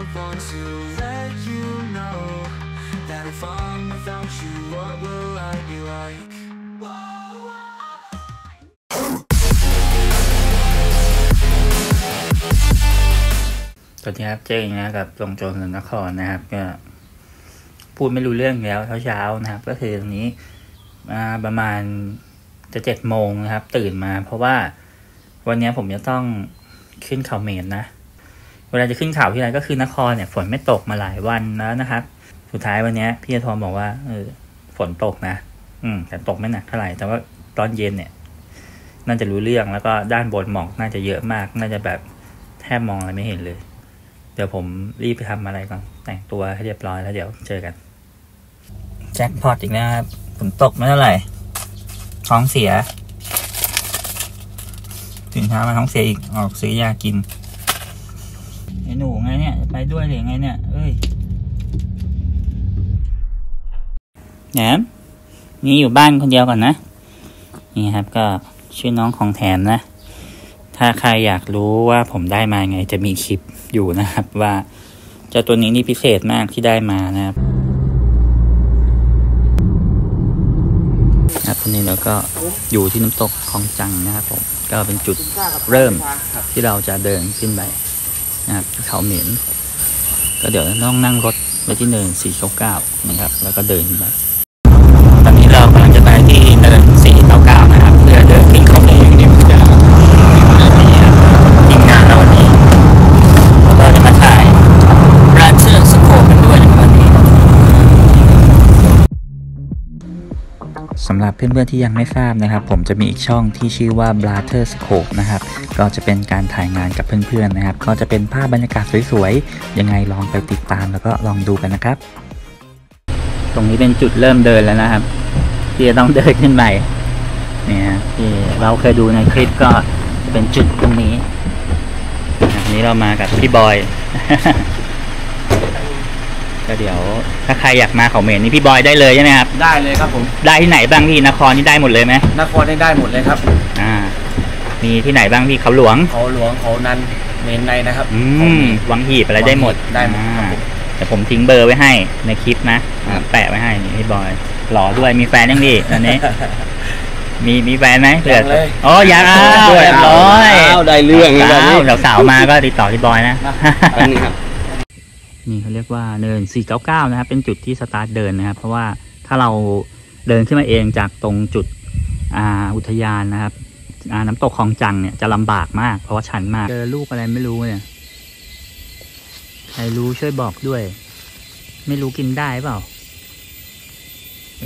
want to let you know that if I'm without you, what will I be like? ตอนนี้ครับเจ๊งนะกับตรงโจรสนครนะครับก็พูดไม่รู้เรื่องแล้วเช้าๆนะครับ ก็คือตรงนี้มาประมาณจะเจ็ดโมงนะครับ ตื่นมา เพราะว่าวันนี้ผมจะต้องขึ้นเขาเมนนะ เวลาจะขึ้นเขาที่ไรก็คือนครเนี่ย ฝนไม่ตกมาหลายวันแล้วนะครับ สุดท้ายวันนี้พี่ทอมบอกว่าเออฝนตกนะ อืม แต่ตกไม่หนักเท่าไหร่ แต่ว่าตอนเย็นเนี่ย น่าจะรู้เรื่องแล้วก็ด้านบนหมอกน่าจะเยอะมาก น่าจะแบบแทบมองอะไรไม่เห็นเลย เดี๋ยวผมรีบไปทำอะไรก่อนแต่งตัวให้เรียบร้อยแล้วเดี๋ยวเจอกันแจ็คพอตอีกนะครับฝนตกไม่เท่าไหร่ท้องเสียถึงเช้ามาท้องเสียอีกออกซื้อยากิน หนูไงเนี่ย ไปด้วยหรือไงเนี่ย เอ้ยแหนมนี่อยู่บ้านคนเดียวก่อนนะ นี่ครับก็ชื่อน้องของแถมนะ ถ้าใครอยากรู้ว่าผมได้มาไงจะมีคลิปอยู่นะครับ ว่าเจ้าตัวนี้นี่พิเศษมากที่ได้มานะครับ ครับตอนนี้เราก็อยู่ที่น้ำตกคลองจังนะครับผมก็เป็นจุดเริ่มที่เราจะเดินขึ้นไป นะครับเขาเหม็น ก็เดี๋ยวต้องนั่งรถไปที่เนินสี่เก้าเก้านะครับ แล้วก็เดินขึ้นไป สำหรับเพื่อนๆที่ยังไม่ทราบนะครับ ผมจะมีอีกช่องที่ชื่อว่า Blatter Scope นะครับ ก็จะเป็นการถ่ายงานกับเพื่อนๆนะครับ ก็จะเป็นภาพบรรยากาศสวยๆ ยังไงลองไปติดตามแล้วก็ลองดูกันนะครับ ตรงนี้เป็นจุดเริ่มเดินแล้วนะครับ ที่จะต้องเดินขึ้นไปเนี่ยที่เราเคยดูในคลิปก็เป็นจุดตรงนี้อันนี้เรามากับพี่บอย ก็เดี๋ยวถ้าใครอยากมาเขาเมนนี่พี่บอยได้เลยใช่ไหมครับ ได้เลยครับผมได้ที่ไหนบ้างพี่นครนี่ได้หมดเลยไหมนครได้ได้หมดเลยครับ อ่า มีที่ไหนบ้างพี่เขาหลวงเขาหลวงเขานันเมนในนะครับอืเขามมีวังหีบอะไรได้หมดได้หมดครับอ่าผมแต่ผมทิ้งเบอร์ไว้ให้ในคลิปนะอ่าแปะไว้ให้นี่พี่บอยหล่อด้วยมีแฟนยังพี่อันนี้มีมีแฟนไหมเผื่อยังเลยอ๋อยังอ้าวด้วยเรียบร้อยอ้าวได้เรื่องเลยแบบนี้สาวสาวๆมาก็ติดต่อพี่บอยนะอันนี้ครับ นี่เขาเรียกว่าเนิน 499 นะครับ เป็นจุดที่สตาร์ทเดินนะครับ เพราะว่าถ้าเราเดินขึ้นมาเองจากตรงจุดอ่าอุทยานนะครับอาน้ำตกคลองจังเนี่ยจะลำบากมาก เพราะว่าชันมาก เจอลูกอะไรไม่รู้เนี่ย ใครรู้ช่วยบอกด้วย ไม่รู้กินได้เปล่า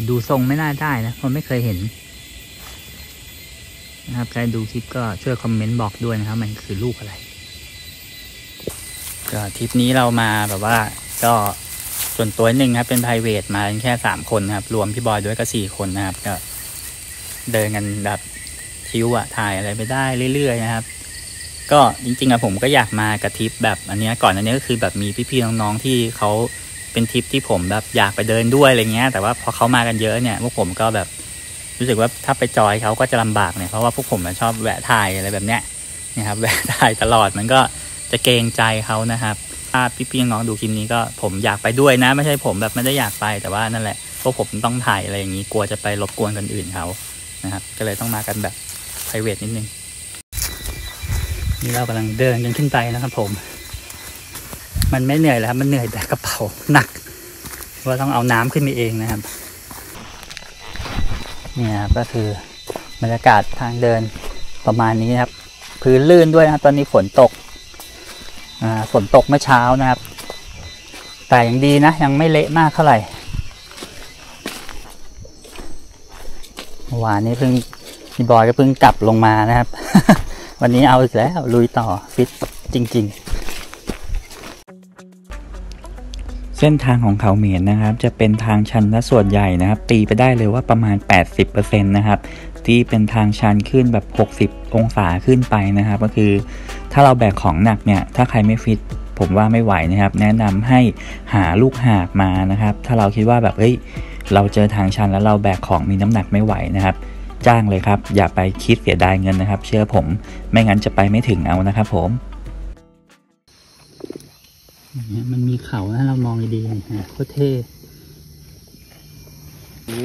ดูทรงไม่น่าได้นะเพราะไม่เคยเห็น นะครับใครดูคลิปก็ช่วยคอมเมนต์บอกด้วยนะครับ มันคือลูกอะไร ก็ทริปนี้เรามาแบบว่าก็ส่วนตัวหนึ่งครับเป็น p r i v a t มากันแค่สามคนนะครับ รวมพี่บอยด้วยก็สี่คนนะครับก็เดินกันแบบชิวอะถ่ายอะไรไปได้เรื่อยๆนะครับ ก็จริงๆอะผมก็อยากมากับทริปแบบอันเนี้ยก่อนอันนี้ก็คือแบบมีพี่ๆน้องๆที่เขาเป็นทริปที่ผมแบบอยากไปเดินด้วยอะไรเงี้ย แต่ว่าพอเขามากันเยอะเนี่ยพวกผมก็แบบรู้สึกว่าถ้าไปจอยเขาก็จะลำบากเนี่ยเพราะว่าพวกผมชอบแวะถ่ายอะไรแบบเนี้ยนะครับแวะถ่ายตลอดมันก็ จะเกรงใจเขานะครับถ้าพี่ๆน้องดูคลิปนี้ก็ผมอยากไปด้วยนะ ไม่ใช่ผมแบบไม่ได้อยากไปแต่ว่านั่นแหละพวกผมต้องถ่ายอะไรอย่างนี้กลัวจะไปรบกวนคนอื่นเขานะครับ ก็เลยต้องมากันแบบ p r i v a t นิดนึงนี่เรากำลังเดินกันขึ้นไปนะครับ ผม มันไม่เหนื่อยแล้วครับมันเหนื่อยแต่กระเป๋าหนักว่าต้องเอาน้ำขึ้นไปเองนะครับเนี่ยครับก็คือบรรยากาศทางเดินประมาณนี้นครับ พื้นลื่นด้วยนะตอนนี้ฝนตก ฝนตกเมื่อเช้านะครับ แต่ยังดีนะ ยังไม่เละมากเท่าไหร่วานนี้เพิ่งพี่บอยก็เพิ่งกลับลงมานะครับ วันนี้เอาอีกแล้วลุยต่อฟิตจริง ๆ เส้นทางของเขาเหมียนนะครับ จะเป็นทางชันและส่วนใหญ่นะครับ ตีไปได้เลยว่าประมาณ 80%นะครับ ที่เป็นทางชันขึ้นแบบ 60 องศาขึ้นไปนะครับ ก็คือถ้าเราแบกของหนักเนี่ย ถ้าใครไม่ฟิตผมว่าไม่ไหวนะครับ แนะนำให้หาลูกหาบมานะครับ ถ้าเราคิดว่าแบบเฮ้ยเราเจอทางชันแล้วเราแบกของมีน้ำหนักไม่ไหวนะครับจ้างเลยครับ อย่าไปคิดเสียดายเงินนะครับ เชื่อผมไม่งั้นจะไปไม่ถึงเอานะครับผมอย่างเงี้ยมันมีเขาถ้าเรามองดีๆนะโคตรเท่รู้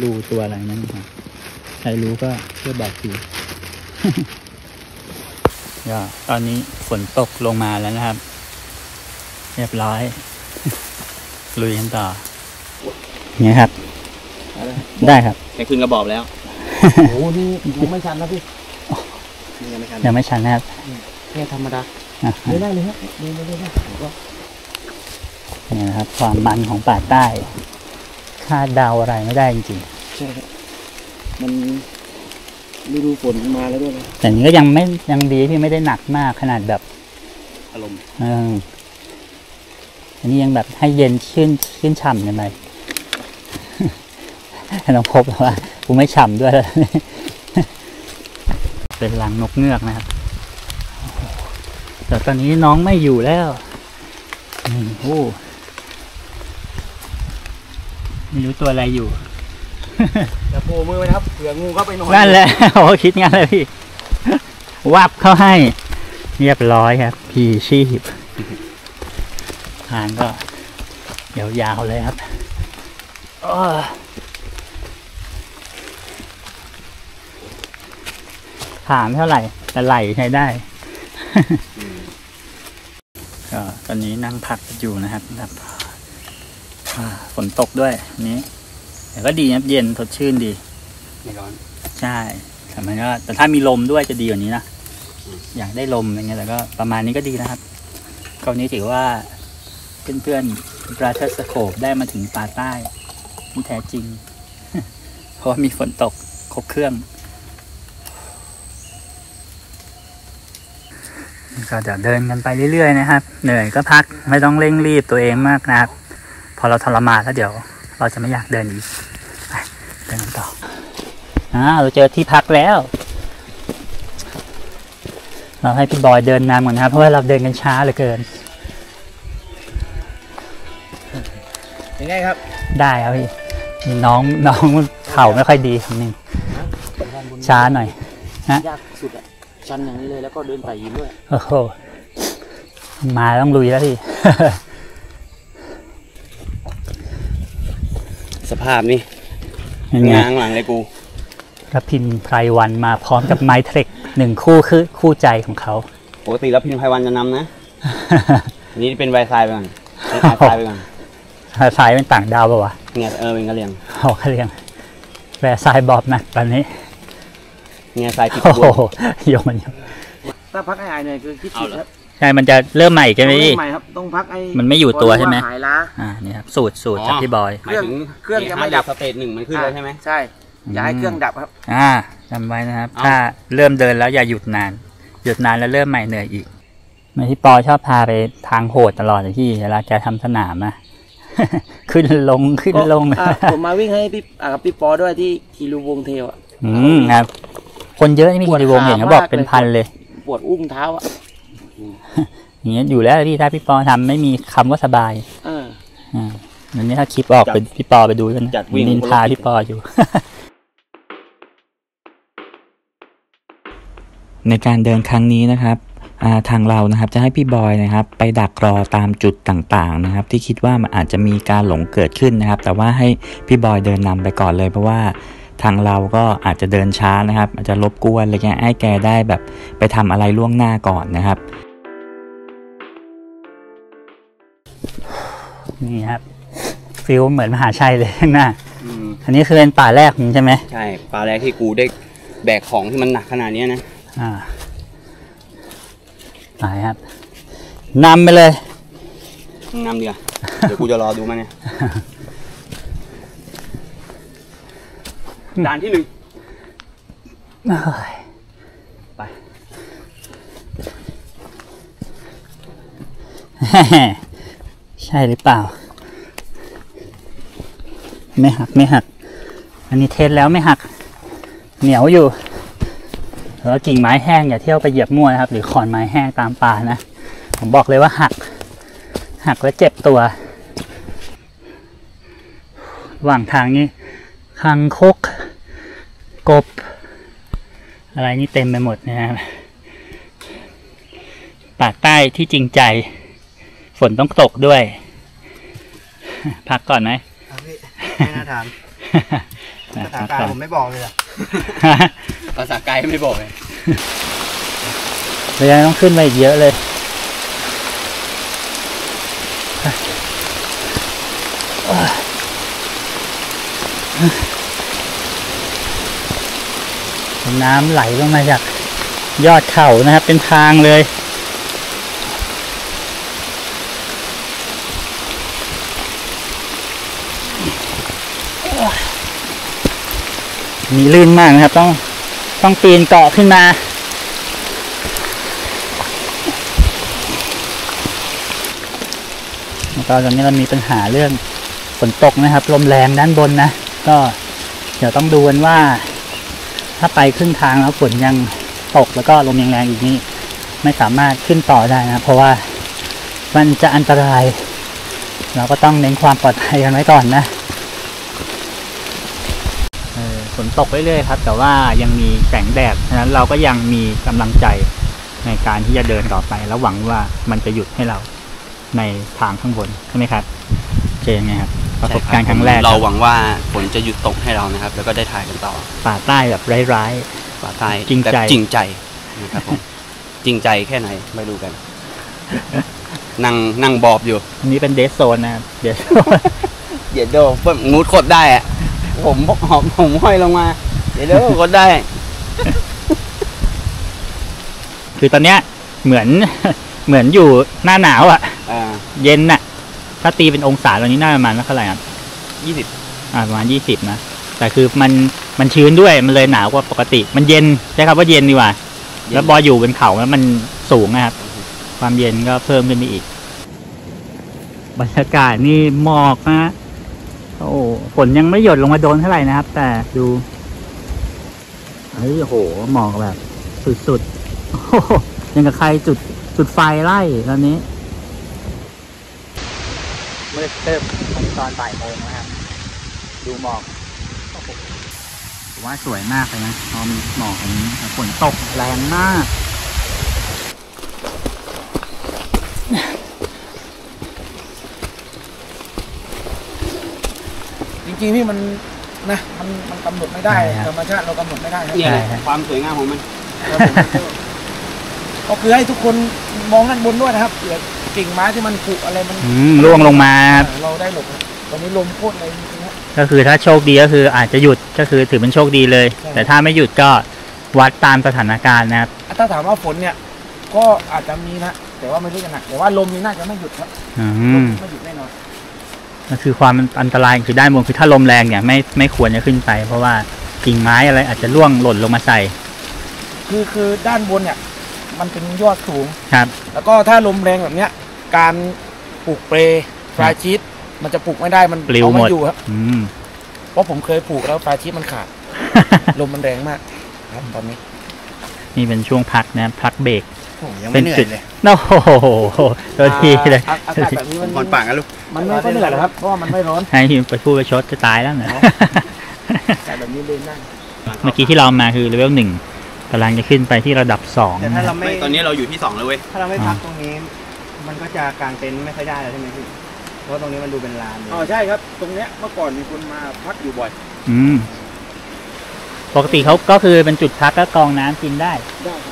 รูตัวอะไรนั่นครับใครรู้ก็ช่วยบอกที ก็ตอนนี้ฝนตกลงมาแล้วนะครับ เรียบร้อย ลุยกันต่ออย่างเงี้ยครับ ได้ครับแค่ขึ้นกระบอกแล้ว โอ้โหนี่ยังไม่ชันนะพี่นี่ยังไม่ชันยังไม่ชันนะครับแค่ธรรมดาอะไม่ได้เลยครับนี่ไม่ได้ผมก็เนี่ยนะครับ ความมันของป่าใต้คาดเดาอะไรไม่ได้จริงใช่ครับมัน ฤดูฝนมาแล้วด้วยนะๆแต่นี้ก็ยังไม่ยังดีที่ไม่ได้หนักมากขนาดแบบอารมณ์เอออันนี้ยังแบบให้เย็นชื่นชื่นฉ่ำกันไปน้องพบว่ากูไม่ฉ่ำด้วยเป็นรังนกเงือกนะครับแต่ตอนนี้น้องไม่อยู่แล้วนี่โอ้ไม่รู้ตัวอะไรอยู่ อย่าโผล่มือไว้นะครับเผื่องูเข้าไปนอนนั่นแหละโอ้คิดงั้นเลยพี่วับเข้าให้ เรียบร้อยครับพีชีพทางก็ยาวๆเลยครับถามเท่าไหร่ แต่ไหลใช้ได้ ก็ตอนนี้นั่งพักอยู่นะครับฝนตกด้วยนี้ แต่ก็ดีนะครับเย็นสดชื่นดี ไม่ร้อน ใช่แต่มันก็แต่ถ้ามีลมด้วยจะดีกว่านี้นะ อยากได้ลมอะไรเงี้ยแต่ก็ประมาณนี้ก็ดีนะครับก็วันนี้ถือว่าเพื่อนๆปราเทสโคปได้มาถึงป่าใต้ที่แท้จริง เพราะว่ามีฝนตกครบเครื่องก็เดี๋ยวเดินกันไปเรื่อยๆนะครับ เหนื่อยก็พักไม่ต้องเร่งรีบตัวเองมากนะครับ พอเราทรมานแล้วเดี๋ยว เราจะไม่อยากเดินอีกไปเดินกันต่ออ่าเราเจอที่พักแล้ว เราให้พี่บอยเดินนำก่อนนะครับ เพราะว่าเราเดินกันช้าเหลือเกินยังไงครับ ได้ครับพี่มีน้องน้องเข่าไม่ค่อยดีคนหนึงช้าหน่อยยากสุดอะชันอย่างนี้เลยแล้วก็เดินไต่หินด้วยโอ้โหมาต้องลุยแล้วพี่ ภาพนี่ยังไงงางหลังเลยกูกระพินไพรวันมาพร้อมกับไม้เทรคหนึ่งคู่คือคู่ใจของเขาปกติแล้วพิมพ์ไพวันจะนำนะ อันนี้เป็นไวไฟไปก่อนเป็นไวไฟไปก่อนสายเป็นต่างดาวป่าวะเนี่ยเออเป็นกระเหลี่ยงเขาเขาเรียกแวร์สายบอบหนักตอนนี้เนี่ยทรายติดโอ้บโหวโยมมันโยมถ้าพักให้หายเนี่ยคือคิดผิดครับใช่มันจะเริ่มใหม่กันไหมต้องพี่เริ่มใหม่ครับต้องพักไอ้มันไม่อยู่ตัวใช่ไหมหายล้าอ่านี่ครับสูตรสูตรจากพี่บอยหมายถึงเครื่องยังไม่ดับสเตจหนึ่งมันขึ้นแล้วใช่ไหมใช่อย่าให้เครื่องดับครับ อ่าจำไว้นะครับเอาถ้าเริ่มเดินแล้วอย่าหยุดนาน หยุดนานแล้วเริ่มใหม่เหนื่อยอีกไม่ที่ปอชอบพาไปทางโหดตลอดเลยพี่เวลาแกทำสนามอะขึ้นลงขึ้นลงอะผมมาวิ่งให้พี่อะกับพี่ปอด้วยที่ทีรูวงเทลอะอืมครับ คนเยอะนี่มีปวดกี่วงเห็นเขาบอกขามากเป็นเลยพันเลย ปวดอุ้งเท้าอะ อย่างเงี้ยอยู่แล้วพี่ถ้าพี่ปอทำไม่มีคำว่าสบายเอออ่าอันนี้ถ้าคลิปออกไปพี่ปอไปดูกันนะจัดวิ่งนินทาพี่ปออยู่ ในการเดินครั้งนี้นะครับอ่าทางเรานะครับจะให้พี่บอยนะครับ ไปดักรอตามจุดต่างๆนะครับ ที่คิดว่ามันอาจจะมีการหลงเกิดขึ้นนะครับ แต่ว่าให้พี่บอยเดินนำไปก่อนเลย เพราะว่าทางเราก็อาจจะเดินช้านะครับ อาจจะรบกวนอะไรเงี้ยให้แกได้แบบไปทำอะไรล่วงหน้าก่อนนะครับ นี่ครับฟิลเหมือนมหาชัยเลยข้างหน้า อืมอันนี้คือเป็นป่าแรกของใช่ไหมใช่ปลาแรกที่กูได้แบกของที่มันหนักขนาดเนี้ยนะ อ่าไปครับนำไปเลยมึงนำดีกว่าเดี๋ยวกูจะรอดูมันเนี่ย ด่านที่หนึ่ง เอ้ยไปใช่หรือเปล่า ไม่หักไม่หัก อันนี้เทสแล้วไม่หัก เหนียวอยู่แล้วกิ่งไม้แห้งอย่าเที่ยวไปเหยียบมั่วนะครับ หรือขอนไม้แห้งตามป่านะ ผมบอกเลยว่าหัก หักแล้วเจ็บตัวระหว่างทางนี้คังคก กบ อะไรนี่เต็มไปหมดนะครับปากใต้ที่จริงใจ ฝนต้องตกด้วย พักก่อนไหมครับพี่ไม่น่าถามนะภาษาพักกายก่อนผมไม่บอกเลยอะภาษาไกลไม่บอกเลยเรายังต้องขึ้นมาอีกเยอะเลย น้ำไหลลงมาจากยอดเขานะครับ เป็นทางเลย มีลื่นมากนะครับ ต้องต้องปีนเกาะขึ้นมาตอนนี้เรามีปัญหาเรื่องฝนตกนะครับลมแรงด้านบนนะ ก็เดี๋ยวต้องดูกันว่า ถ้าไปครึ่งทางแล้วฝนยังตกแล้วก็ลมยังแรงอีกนี่ไม่สามารถขึ้นต่อได้นะ เพราะว่ามันจะอันตราย เราก็ต้องเน้นความปลอดภัยกันไว้ก่อนนะเออฝ นตกเรื่อยๆครับ แต่ว่ายังมีแสงแดดฉะนั้นเราก็ยังมีกำลังใจในการที่จะเดินต่อไป แล้วหวังว่ามันจะหยุดให้เราในทางข้างบนใช่ไหมครับเจนไงครับประสบการณ์ครั้งแรกเราหวังว่าฝนจะหยุดตกให้เรานะครับ แล้วก็ได้ถ่ายกันต่อ ป่าใต้แบบร้ายป่าใต้จริงใจแบบจริงใจนะครับผมจริงใจแค่ไหนไม่รู้กันนั่งนั่งบอบอยู่ๆอันนี้เป็นเดสโซนนะครับเดสโซนเดี๋ยวโดเพิ่มงูดขดได้อะ ผมหอมผมห้อยลงมา เดี๋ยวโดขดได้ คือตอนเนี้ยเหมือน เหมือนอยู่หน้าหนาวอะ่ะ อ่าเย็นน่ะ ถ้าตีเป็นองศาตอนนี้น่าประมาณเท่าไหร่ครับยี่สิบอ่าประมาณยี่สิบนะ แต่คือมันมันชื้นด้วยมันเลยหนาวกว่าปกติ มันเย็นใช้คำว่าเย็นดีกว่า แล้วบออยู่บนเขาแล้วมันสูงนะครับ ความเย็นก็เพิ่มขึ้นไปอีก บรรยากาศนี่หมอกนะ โอ้ฝนยังไม่หยดลงมาโดนเท่าไหร่นะครับ แต่ดูเฮ้ยโอ้โหหมอกแบบ สุดๆโอ้โหยังกับใครจุดจุดไฟไล่ตอนนี้เมื่อเติมตอนบ่ายโมงนะครับ ดูหมอกโอ้โหผมว่าสวยมากเลยนะพอมีหมอกอย่างนี้แต่ฝนตกแรงมาก ริงๆพี่มันนะมันมันกำหนดไม่ได้ใช่ครับ ธรรมชาติเรากำหนดไม่ได้ครับเนี่ยแหละใช่ความสวยงามของมัน ครับผมก็คือให้ทุกคนมองด้านบนด้วยนะครับเผื่อกิ่งไม้ที่มันผุอะไรมันอืมร่วงลงมาครับเราได้หลบนะตอนนี้ลมโคตรเลยจริงๆครับก็คือถ้าโชคดีก็คืออาจจะหยุดก็คือถือเป็นโชคดีเลย ใช่ แต่ถ้าไม่หยุดก็วัดตามสถานการณ์นะครับ ถ้าถามว่าฝนเนี่ย ก็อาจจะมีนะแต่ว่าไม่รู้จะหนักแต่ว่าลมนี่น่าจะไม่หยุดครับอืลมม ไม่หยุดแน่นอน ก็คือความอันตรายคือด้านบนคือถ้าลมแรงเนี่ยไม่ไม่ควรจะขึ้นไป เพราะว่ากิ่งไม้อะไรอาจจะร่วงหล่นลงมาใส่ คือคือด้านบนเนี่ย มันเป็นยอดสูงครับ แล้วก็ถ้าลมแรงแบบเนี้ย การปลูกเปรย์ฟลายชีตมันจะปลูกไม่ได้มันปลิวเอาหมไม่ดอยู่ครับอืมเพราะผมเคยปลูกแล้วฟลายชีตมันขาดลมมันแรงมาก ครับตอนนี้ นี่เป็นช่วงพักนะพักเบรก โอ้ยังไม่เหนื่อยเลยโอ้โหตัวทีเลยอ่าอากาศแบบนี้มันก่อนปากกันลูกมันไม่ค่อยเหนื่อยหรอกครับเพราะว่ามันไม่ร้อนให้ไปพูดไปชดจะตายแล้วเนี่ยอากาศแบบนี้เดินได้เมื่อกี้ที่เรามาคือเลเวลหนึ่งกำลังจะขึ้นไปที่ระดับสองแต่ถ้าเราไม่ไม่ตอนนี้เราอยู่ที่สองแล้วเว้ยถ้าเราไม่พักตรงนี้ มันก็จะกางเต็นท์ไม่ค่อยได้แล้วใช่ไหมพี่เพราะตรงนี้มันดูเป็นลานเลยอ๋อใช่ครับ ตรงเนี้ยเมื่อก่อนมีคนมาพักอยู่บ่อย อืมปกติเขาก็คือเป็นจุดพักก็กรองน้ำกินได้ได้ครับ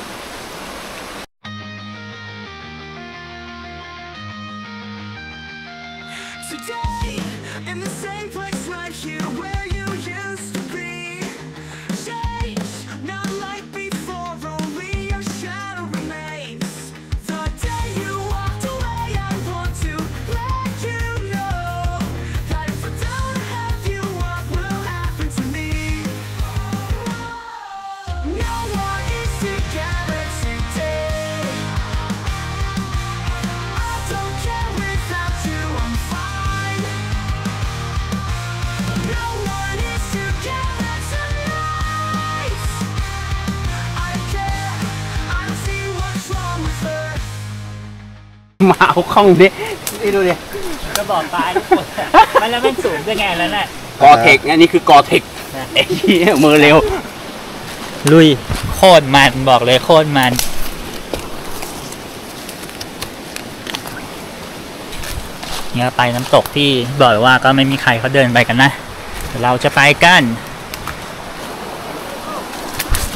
เอาคล้องดินี่ดูดิก็บอกตายมันแล้วมันสูงได้ไงแล้วน่ะกอเทคอันนี้คือกอเทคไอ้เหี้ยมือเร็ว ลุยโคตรมันบอกเลยโคตรมันเนี่ยไปน้ำตกที่บอกว่าก็ไม่มีใครเขาเดินไปกันนะเดี๋ยวเราจะไปกัน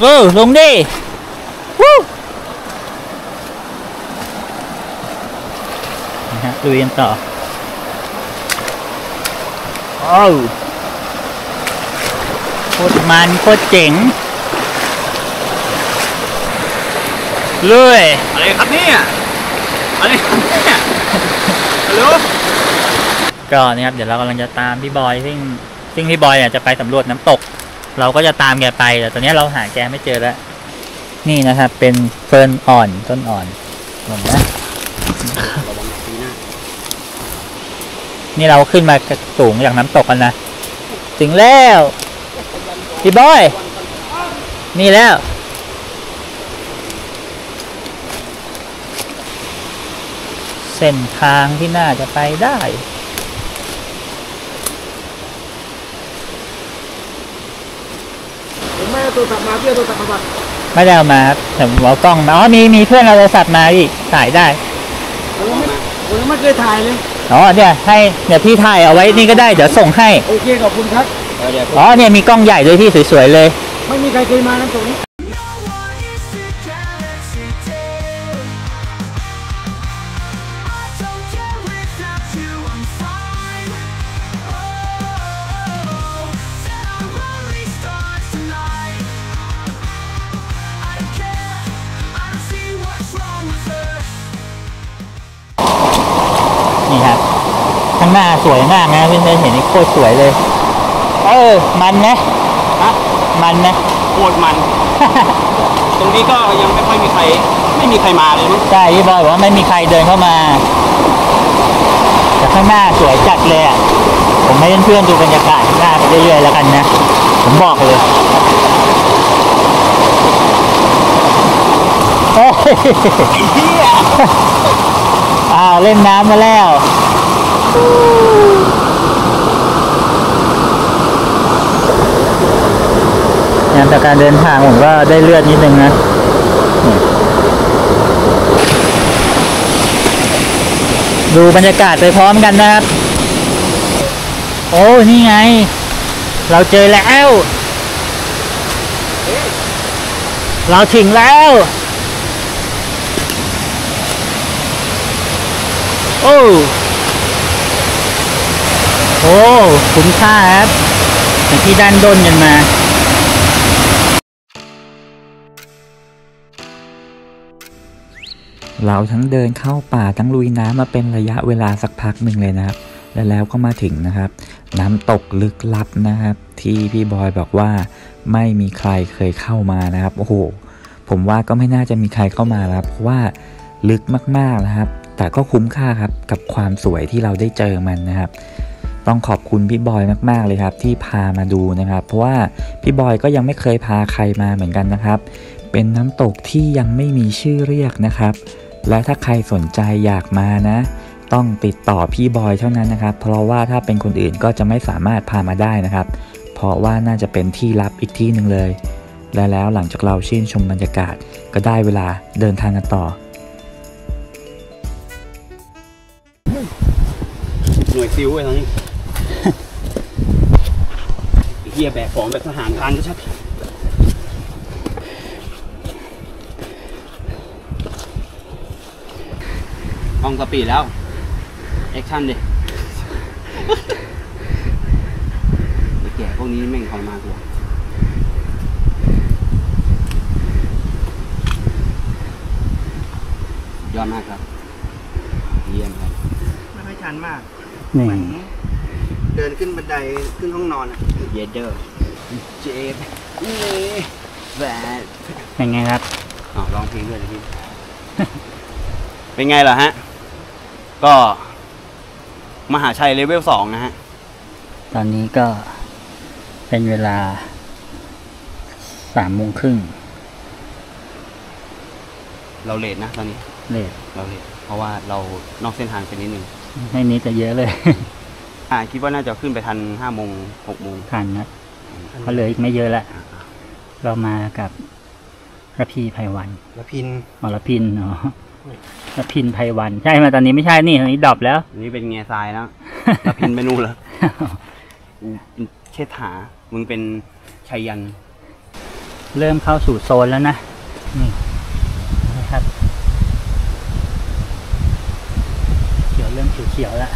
เออลงดิวู้นะ ฮะลุยกันต่อโอ้วโคตรมันโคตรเจ๋งเลยอะไรครับเนี่ยอะไรครับเนี่ยฮัลโหลก็เนี่ยครับเดี๋ยวเรากำลังจะตามพี่บอยซึ่งซึ่งพี่บอยเนี่ยจะไปสำรวจน้ำตก เราก็จะตามแกไปแต่ตอนนี้เราหาแกไม่เจอแล้ว นี่นะครับ เป็นเฟิร์นอ่อนต้นอ่อนเห็นไหมระวังปีหน้า นี่เราขึ้นมาสูงจากน้ำตกกันนะ ถึงแล้ว พี่บอย นี่แล้ว เส้นทางที่น่าจะไปได้ผมไม่เอาโทรศัพท์มาเพื่อโทรศัพท์มาบัตรไม่ได้เอามาครับแต่ผมเอากล้องมาอ๋อมีมีเพื่อนเอาโทรศัพท์มาอีกถ่ายได้ผมยังไม่ผมยังไม่เคยถ่ายเลย อ๋อเนี่ยให้เดี๋ยวพี่ถ่ายเอาไว้นี่ก็ได้เดี๋ยวส่งให้ โอเคขอบคุณครับ เดี๋ยวเดี๋ยวอ๋อเนี่ยมีกล้องใหญ่ด้วยพี่สวยๆเลย ไม่มีใครเคยมาน้ำตกนี้ หน้าสวยมากนะเพื่อนๆเห็นนี่โคตรสวยเลย เออ มันนะฮะมันนะโคตรมัน ตรงนี้ก็ยังไม่ค่อยมีใคร ไม่มีใครมาเลยมั้งใช่พี่บอยบอกว่าไม่มีใครเดินเข้ามา แต่ข้างหน้าสวยจัดเลยอะผมให้เพื่อนๆดูบรรยากาศข้างหน้าไปเรื่อยๆแล้วกันนะ ผมบอกเลยเฮ้ยอ้าวเล่นน้ำมาแล้ว งานจากการเดินทางผมก็ได้เลือดนิดนึงนะดูบรรยากาศไปพร้อมกันนะครับ โอ้ นี่ไง เราเจอแล้ว เราถึงแล้ว โอ้ โอ้คุ้มค่าครับอย่างที่ด้านด้นกันมาเราทั้งเดินเข้าป่าทั้งลุยน้ำมาเป็นระยะเวลาสักพักหนึ่งเลยนะครับ และแล้วก็มาถึงนะครับ น้ำตกลึกลับนะครับ ที่พี่บอยบอกว่าไม่มีใครเคยเข้ามานะครับโอ้โหผมว่าก็ไม่น่าจะมีใครเข้ามาแล้วเพราะว่าลึกมากๆนะครับ แต่ก็คุ้มค่าครับกับความสวยที่เราได้เจอมันนะครับ ต้องขอบคุณพี่บอยมากๆเลยครับที่พามาดูนะครับ เพราะว่าพี่บอยก็ยังไม่เคยพาใครมาเหมือนกันนะครับ เป็นน้ำตกที่ยังไม่มีชื่อเรียกนะครับ และถ้าใครสนใจอยากมานะ ต้องติดต่อพี่บอยเท่านั้นนะครับ เพราะว่าถ้าเป็นคนอื่นก็จะไม่สามารถพามาได้นะครับ เพราะว่าน่าจะเป็นที่ลับอีกที่หนึ่งเลย และแล้วหลังจากเราชื่นชมบรรยากาศก็ได้เวลาเดินทางกันต่อหน่วยซิลไอ้ตรงนี้ไอ้ เฮียแบกของแบบทหารพรานชัดอองสปีดแล้ว แอคชั่นดิไอ้แก่พวกนี้แม่งทรมานกว่ายอดมากครับ เยี่ยมครับ ไม่ค่อยชันมาก นี่เดินขึ้นบันไดขึ้นห้องนอนอะ เยเดอร์เจฟนี่แบดเป็นไงครับอ๋อร้องเพลงด้วยนะพี่ เป็นไงล่ะฮะ ก็ มหาชัยเลเวลสองนะฮะ ตอนนี้ก็เป็นเวลาสามโมงครึ่งเราเลทนะตอนนี้ เลทเราเลทเพราะว่าเรานอกเส้นทางไปนิดนึงไม่นิดแต่เยอะเลย อ่าคิดว่าน่าจะขึ้นไปทันห้าโมงหกโมงทันนะเพราะเหลืออีกไม่เยอะละเรามากับระพีไพวันแล้วพินอรพินเนาะระพินไพวัน ใช่ไหมตอนนี้ไม่ใช่นี่ตอนนี้ดรอปแล้วอันนี้เป็นแง่ทรายแล้วตะพินไปนู่นแล้วกูเป็นเชษฐามึงเป็นชัยยัน เริ่มเข้าสู่โซนแล้วนะนี่นะครับ เขียวเริ่มเขียวๆแล้ว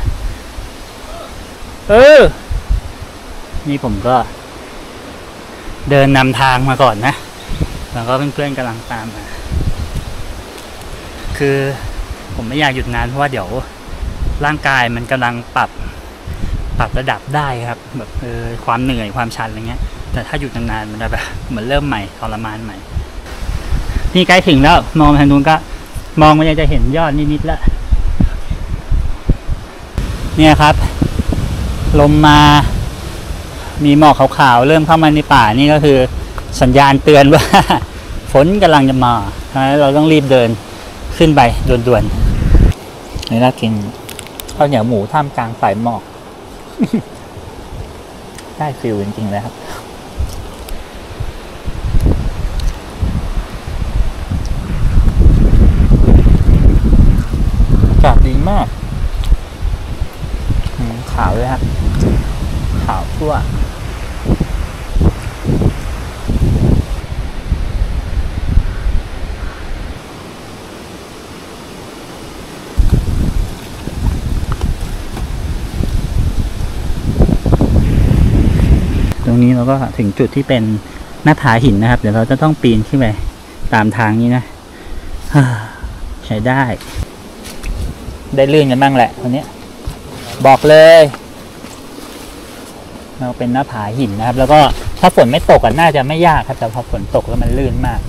เออ นี่ผมก็ เดินนำทางมาก่อนนะ แล้วก็เพื่อนๆกำลังตามมา คือผมไม่อยากหยุดนานเพราะว่าเดี๋ยวร่างกายมันกำลังปรับปรับระดับได้ครับแบบเออความเหนื่อยความชันอะไรเงี้ย แต่ถ้าหยุดนานๆมันจะแบบเหมือนเริ่มใหม่ทรมานใหม่ นี่ใกล้ถึงแล้ว มองทางนู้นก็ มองมันยังจะเห็นยอดนิดๆแล้วเนี่ยครับ ลมมา มีหมอกขาวๆเริ่มเข้ามาในป่านี่ก็คือสัญญาณเตือนว่า ฝนกำลังจะมาเราะฉะนั้นเราต้องรีบเดินขึ้นไปด่วนๆนี่เรากินข้าวเหนียวหมูท่ามกลางสายหมอก ได้ฟิลจริงๆเลยครับอากาศดีมากาวเลยครับ ขาวทั่ว ตรงนี้เราก็ถึงจุดที่เป็นหน้าผาหินนะครับ เดี๋ยวเราจะต้องปีนขึ้นไปตามทางนี้นะใช้ได้ ได้เลื่อนกันบ้างแหละวันนี้ บอกเลยเราเป็นหน้าผาหินนะครับ แล้วก็ถ้าฝนไม่ตกอะน่าจะไม่ยากครับ แต่พอฝนตกแล้วมันลื่นมาก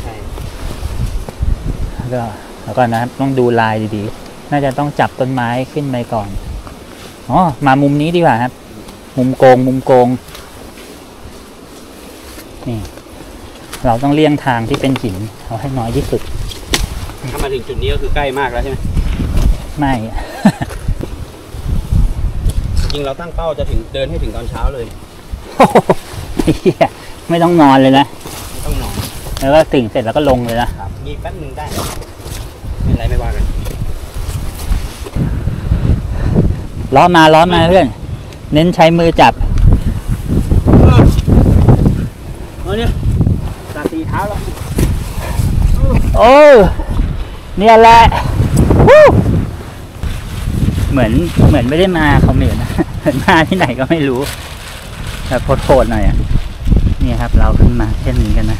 ใช่แล้วก็แล้วก็นะครับต้องดูลายดีๆ น่าจะต้องจับต้นไม้ขึ้นไปก่อนอ๋อมามุมนี้ดีกว่าครับ มุมโกงมุมโกงนี่ เราต้องเลี่ยงทางที่เป็นหินเอาให้น้อยที่สุด ถ้ามาถึงจุดนี้ก็คือใกล้มากแล้วใช่ไหมไม่จ ริงเราตั้งเป้าจะถึงเดินให้ถึงตอนเช้าเลยเหี้ยไม่ต้องนอนเลยนะไม่ต้องนอนแล้วก็ตื่นเสร็จแล้วก็ลงเลยนะครับ มีแป๊บหนึ่งได้ไม่เป็นไรไม่ว่ากันล้อมาล้อมาเพื่อน เน้นใช้มือจับเอาเนี่ยตาตีเท้าแล้วโอ้เนี่ยแหละวู้เหมือนเหมือนไม่ได้มาเขาเหมือนนะ เหมือนมาที่ไหนก็ไม่รู้แบบโคตรๆหน่อยอะนี่ครับ เราขึ้นมาเช่นนี้กันนะ